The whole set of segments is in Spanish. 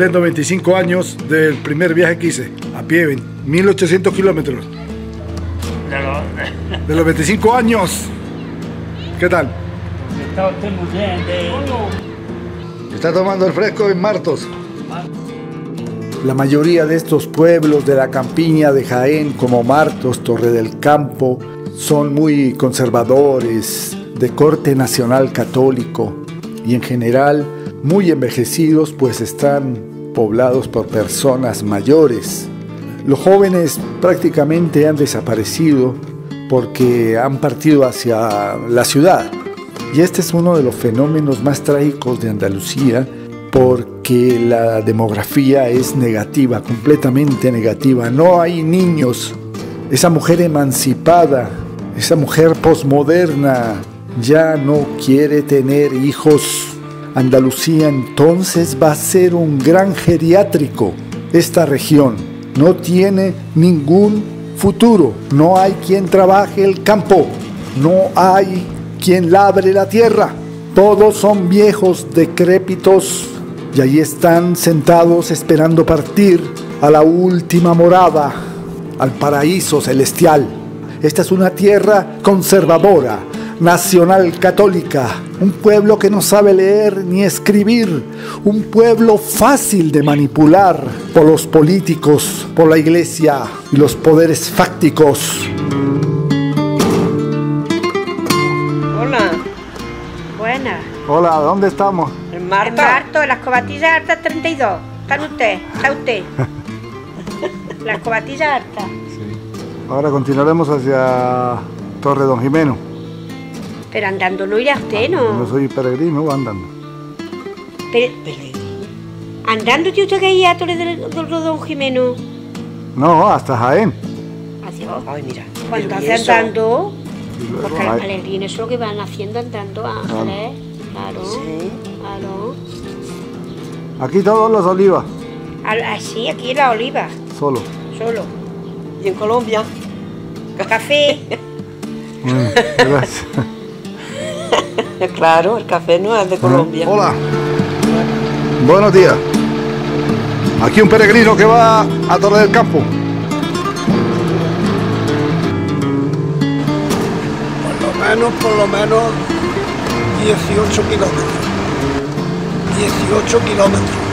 cumpliendo 25 años del primer viaje que hice, a pie, 1800 kilómetros. De los 25 años. ¿Qué tal? Está usted muy bien. Está tomando el fresco en Martos. La mayoría de estos pueblos de la campiña de Jaén, como Martos, Torre del Campo, son muy conservadores, de corte nacional católico y en general muy envejecidos, pues están poblados por personas mayores. Los jóvenes prácticamente han desaparecido porque han partido hacia la ciudad. Y este es uno de los fenómenos más trágicos de Andalucía porque la demografía es negativa, completamente negativa. No hay niños. Esa mujer emancipada, esa mujer posmoderna ya no quiere tener hijos. Andalucía entonces va a ser un gran geriátrico. Esta región no tiene ningún futuro. No hay quien trabaje el campo. No hay quien labre la tierra. Todos son viejos, decrépitos, y allí están sentados esperando partir a la última morada, al paraíso celestial. Esta es una tierra conservadora, nacional católica, un pueblo que no sabe leer ni escribir, un pueblo fácil de manipular por los políticos, por la iglesia y los poderes fácticos. Hola. Buena. Hola, ¿dónde estamos? En Marto. En Marto, las cobatillas altas 32. ¿Está usted? ¿Está usted? las cobatillas altas. Sí. Ahora continuaremos hacia Torre Don Jimeno. Pero andando no irá usted, ¿no? No soy peregrino, va andando. Pero, ¿Andando tío usted que ir a Torre de, Don Jimeno? No, hasta Jaén. Adiós. Ay, mira. Cuando hace andando... Porque los peregrinos es lo que van haciendo andando ángeles. Claro. Sí. Claro. Aquí todos los olivas. Así, ah, aquí la oliva. Solo. Solo. ¿Y en Colombia? Café. gracias. claro, el café no es de Colombia. Hola. Buenos días. Aquí un peregrino que va a Torre del Campo. Por lo menos, por lo menos 18 kilómetros. 18 kilómetros.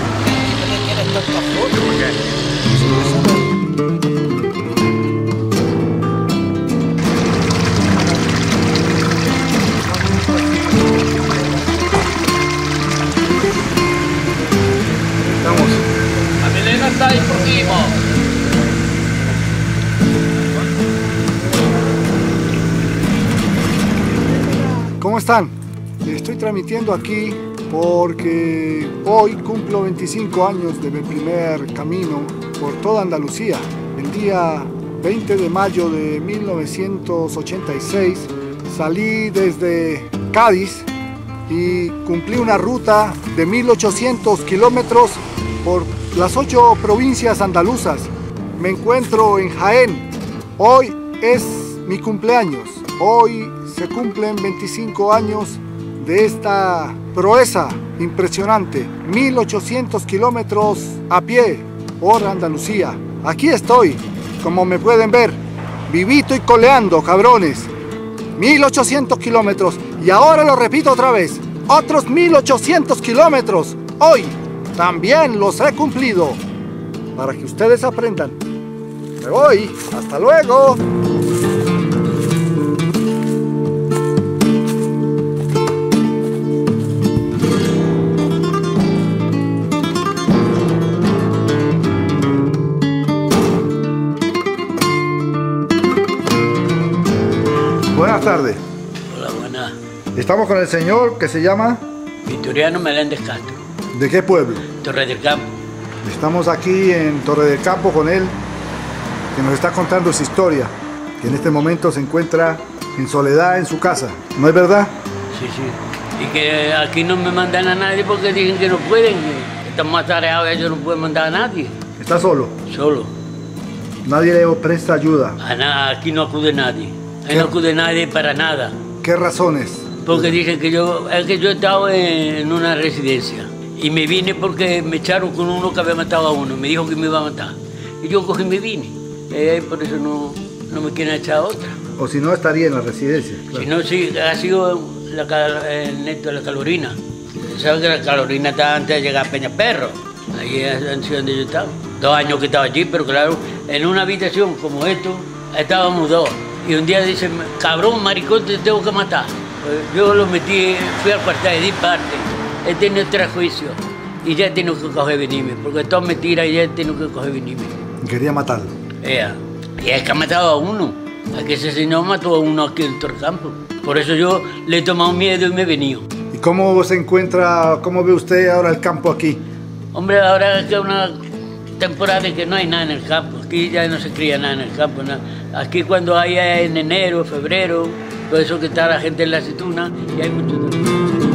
Están? Estoy transmitiendo aquí porque hoy cumplo 25 años de mi primer camino por toda Andalucía. El día 20 de mayo de 1986 salí desde Cádiz y cumplí una ruta de 1800 kilómetros por las ocho provincias andaluzas. Me encuentro en Jaén. Hoy es mi cumpleaños. Hoy se cumplen 25 años de esta proeza impresionante. 1800 kilómetros a pie por Andalucía. Aquí estoy, como me pueden ver, vivito y coleando, cabrones. 1800 kilómetros. Y ahora lo repito otra vez. Otros 1800 kilómetros. Hoy también los he cumplido. Para que ustedes aprendan. Me voy. Hasta luego. Tardes. Hola, buenas. Estamos con el señor que se llama Victoriano Meléndez Castro. ¿De qué pueblo? Torre del Campo. Estamos aquí en Torre del Campo con él, que nos está contando su historia, que en este momento se encuentra en soledad en su casa. ¿No es verdad? Sí, sí. Y que aquí no me mandan a nadie porque dicen que no pueden. Estamos atareados, ellos no pueden mandar a nadie. ¿Está solo? Solo. Nadie le presta ayuda. A nada, aquí no acude nadie. Aquí no acude nadie para nada. ¿Qué razones? Porque dicen que yo, es que yo he estado en una residencia Y me vine porque me echaron con uno que había matado a uno. Me dijo que me iba a matar. Y yo cogí y me vine. Por eso no, no me quieren echar a otra. O si no, estaría en la residencia. Si no, sí, ha sido la, el neto de la calorina. ¿Sabes que la calorina estaba antes de llegar a Peñaperro? Ahí es donde yo estaba. Dos años que estaba allí, pero claro, en una habitación como esto, estábamos dos. Y un día dice, cabrón, maricón, te tengo que matar. Pues yo lo metí, fui al cuartel di parte. He tenido tres juicios y ya tengo que coger venirme, porque todo mentira y ya tengo que coger venirme. Quería matarlo. Ea. Y es que ha matado a uno. A que ese señor mató a uno aquí en campo. Por eso yo le he tomado miedo y me he venido. ¿Y cómo se encuentra, cómo ve usted ahora el campo aquí? Hombre, ahora es que una temporada que no hay nada en el campo. Aquí ya no se cría nada en el campo. Aquí cuando hay en enero, febrero, todo eso que está la gente en la aceituna y hay mucho